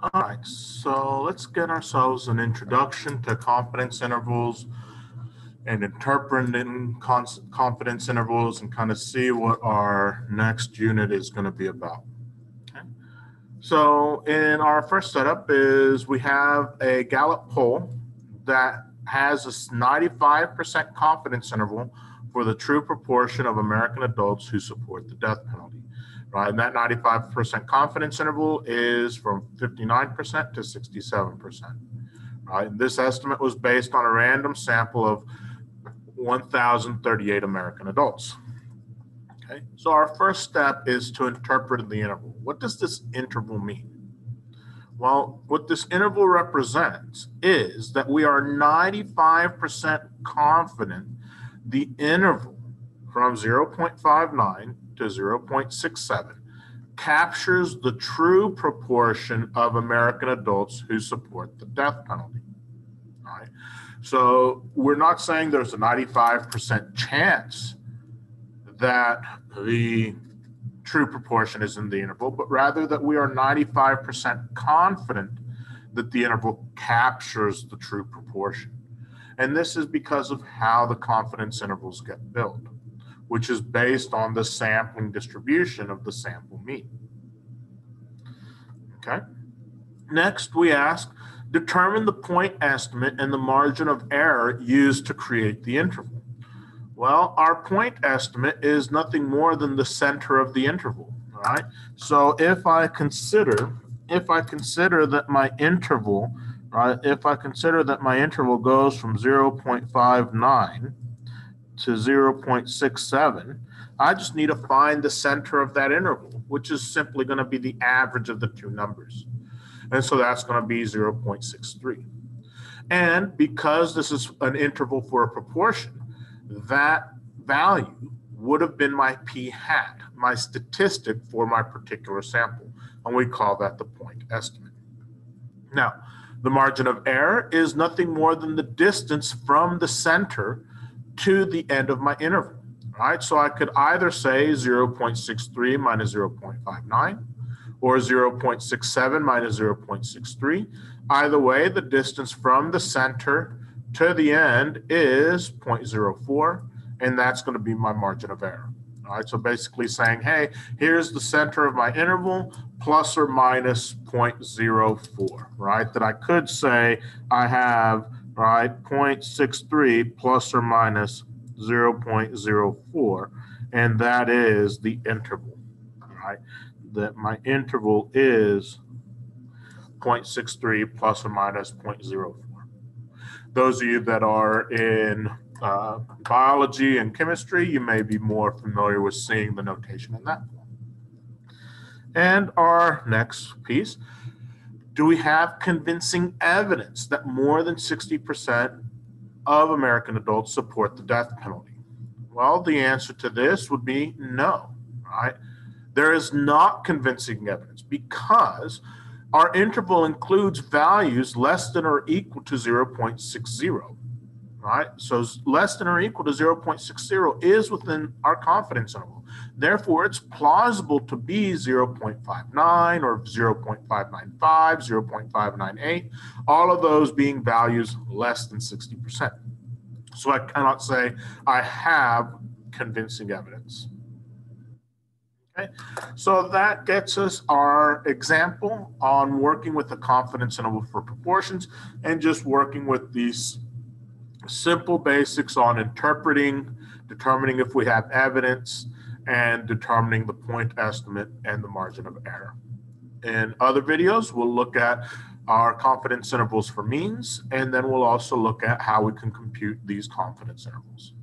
All right, so let's get ourselves an introduction to confidence intervals and interpreting confidence intervals and kind of see what our next unit is going to be about. Okay. So in our first setup is we have a Gallup poll that has a 95% confidence interval for the true proportion of American adults who support the death penalty right? And that 95% confidence interval is from 59% to 67%, right? And this estimate was based on a random sample of 1,038 American adults. Okay, so our first step is to interpret the interval. What does this interval mean? Well, what this interval represents is that we are 95% confident the interval from 0.59 to 0.67 captures the true proportion of American adults who support the death penalty. All right. So we're not saying there's a 95% chance that the true proportion is in the interval, but rather that we are 95% confident that the interval captures the true proportion. And this is because of how the confidence intervals get built which is based on the sampling distribution of the sample mean. Okay. Next, we ask, determine the point estimate and the margin of error used to create the interval. Well, our point estimate is nothing more than the center of the interval, right? So if I consider, if I consider that my interval, right, if I consider that my interval goes from 0.59 to 0.67, I just need to find the center of that interval, which is simply going to be the average of the two numbers. And so that's going to be 0.63. And because this is an interval for a proportion, that value would have been my p hat, my statistic for my particular sample. And we call that the point estimate. Now, the margin of error is nothing more than the distance from the center to the end of my interval, right? So I could either say 0.63 minus 0.59 or 0.67 minus 0.63. Either way, the distance from the center to the end is 0.04, and that's going to be my margin of error. All right, so basically saying, hey, here's the center of my interval, plus or minus 0.04, right? That I could say I have right, 0.63 plus or minus 0.04, and that is the interval, right? That my interval is 0.63 plus or minus 0.04. Those of you that are in uh, biology and chemistry, you may be more familiar with seeing the notation in that form. And our next piece do we have convincing evidence that more than 60% of American adults support the death penalty? Well, the answer to this would be no, right? There is not convincing evidence because our interval includes values less than or equal to 0.60, right? So less than or equal to 0.60 is within our confidence interval. Therefore, it's plausible to be 0.59 or 0.595, 0.598, all of those being values less than 60%. So I cannot say I have convincing evidence. Okay, so that gets us our example on working with the confidence interval for proportions and just working with these simple basics on interpreting, determining if we have evidence, and determining the point estimate and the margin of error. In other videos, we'll look at our confidence intervals for means, and then we'll also look at how we can compute these confidence intervals.